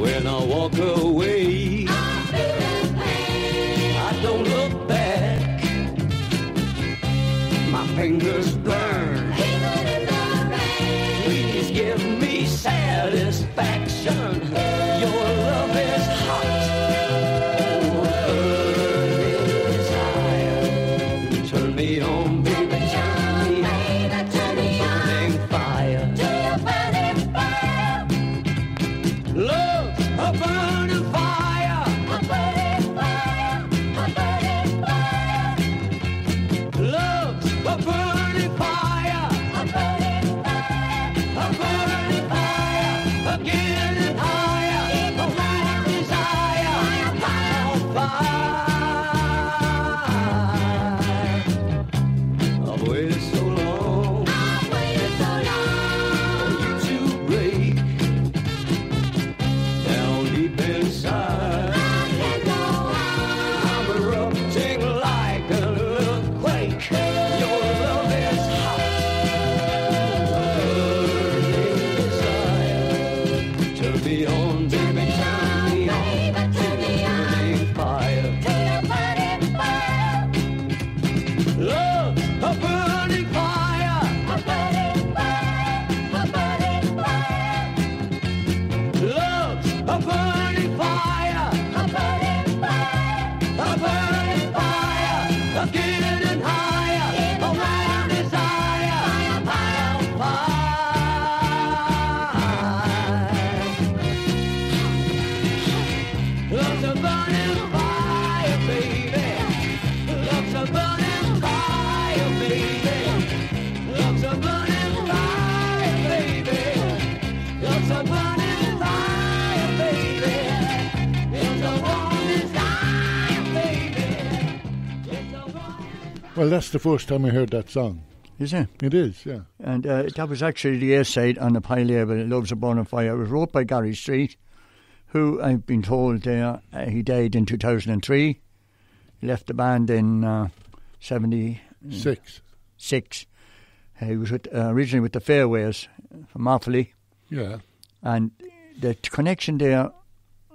when I walk away. I don't look back. My fingers burn. Fire. Well, that's the first time I heard that song. Is it? It is, yeah. And uh, that was actually the side on the Pye label, Loves a Bonfire. Fire. It was wrote by Gary Street, who I've been told uh, uh, he died in 2003. He left the band in uh, 76. Six. Uh, he was with, uh, originally with the Fairways from Offaly. Yeah. And the t- connection there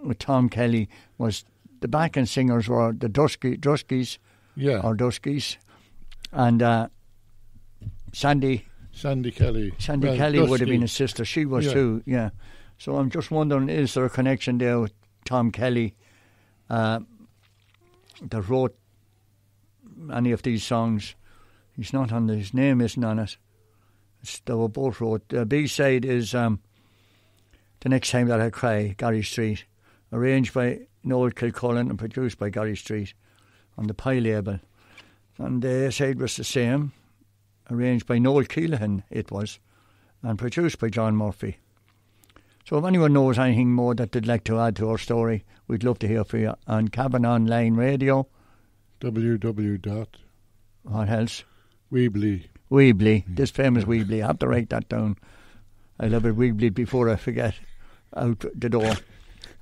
with Tom Kelly was the backing singers were the Dusky, Duskeys Yeah. or Duskeys, and uh, Sandy Sandy Kelly. Sandy Well, Kelly would have been his sister. She was Yeah. too. Yeah. So I'm just wondering, is there a connection there with Tom Kelly uh, that wrote any of these songs? He's not on the, his name isn't on it. It's, they were both wrote. The B side is um, the next time that I cry, Gary Street, arranged by Noel Kilcullen and produced by Gary Street on the Pye label. And uh, the A side was the same, arranged by Noel Kelehan, it was, and produced by John Murphy. So if anyone knows anything more that they'd like to add to our story, we'd love to hear from you on Cavan Online Radio. www.weebly. What else? Weebly. Weebly, this famous Weebly. I have to write that down. I love it Weebly before I forget out the door.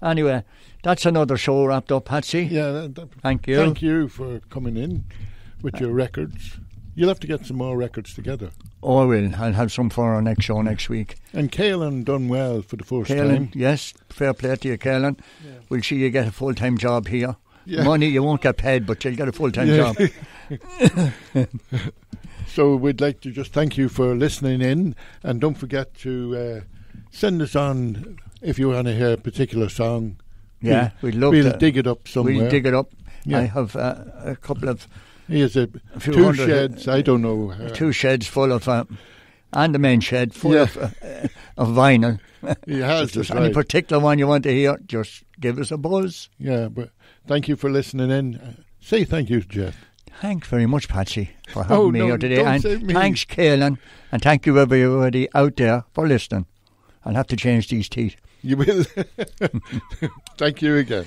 Anyway, that's another show wrapped up, Patsy. Yeah. That, that, Thank you. Thank you for coming in with your records. You'll have to get some more records together. Oh, I will. I'll have some for our next show next week. And Kaelin done well for the first Kaelin, time. yes, fair play to you, Kaelin. We'll see you get a full time job here. Yeah. Money you won't get paid, but you'll get a full time Yeah. job. So we'd like to just thank you for listening in, and don't forget to uh, send us on if you want to hear a particular song. Yeah, we'd love we'll to. dig it up somewhere. We'll dig it up. Yeah. I have uh, a couple of Here's a, A few two hundred- sheds. I don't know. uh, two sheds full of, uh, and the main shed full Yeah. of, uh, uh, of vinyl. He has. If there's that's any particular one you want to hear, just give us a buzz. Yeah, but thank you for listening in. Uh, say thank you, Jet. Thanks very much, Patsy, for having Oh, me no, here today. and thanks, Kaelin, and thank you everybody out there for listening. I'll have to change these teeth. You will. thank you again.